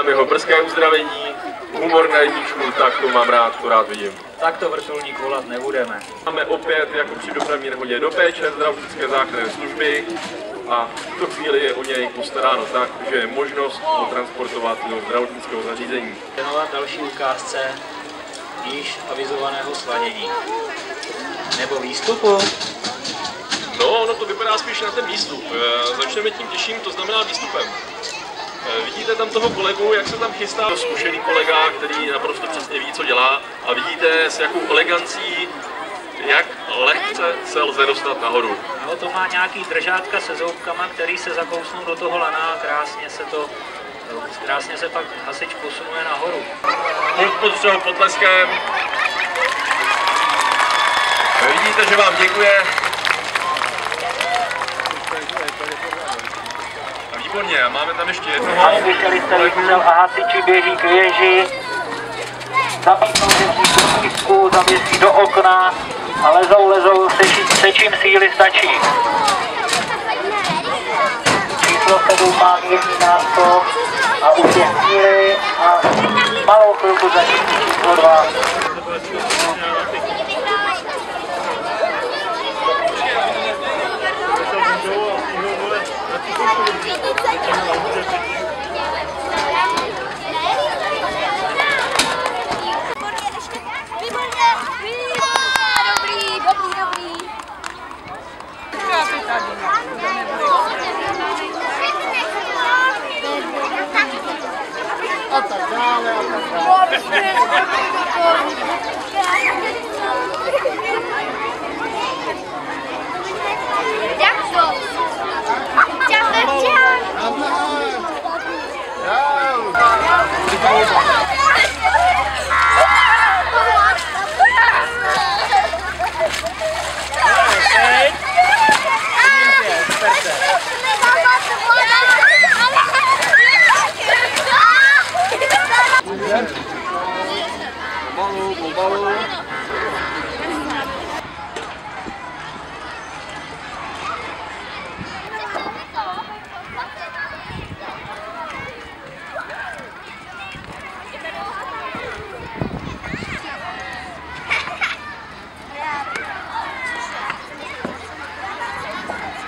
Tam jeho brzké uzdravení, humor na jedničku, tak to mám rád, to rád vidím. Tak to vrtulník volat nebudeme. Máme opět, jako při dopravní nehodě, do péče zdravotnické záchranné služby a v tuto chvíli je o něj postaráno tak, že je možnost ho transportovat do zdravotnického zařízení. Věnovat další ukázce již avizovaného sladění. Nebo výstupu. No, ono to vypadá spíš na ten výstup. Eh, Začneme tím těžším, to znamená výstupem. Eh, Vidíte tam toho kolegu, jak se tam chystá? Zkušený kolega, který naprosto přesně ví, co dělá a vidíte, s jakou elegancí, jak lehce se lze dostat nahoru. No, to má nějaký držátka se zoubkama, který se zakousnou do toho lana a krásně se to krásně se pak hasič posunuje nahoru. Kluk potřebuji potleskem. Vidíte, že vám děkuje. A Výborně, a máme tam ještě jednoho. Specialista výstřel a hasiči běží k věži. Zapíchnou řečníku písku, zavěsí do okna a lezou, lezou, se, či- se čím síly stačí. Číslo 7 má mírný náskok a už je chvíli a malou chvilku začíná číslo 2. Atacala, atacala.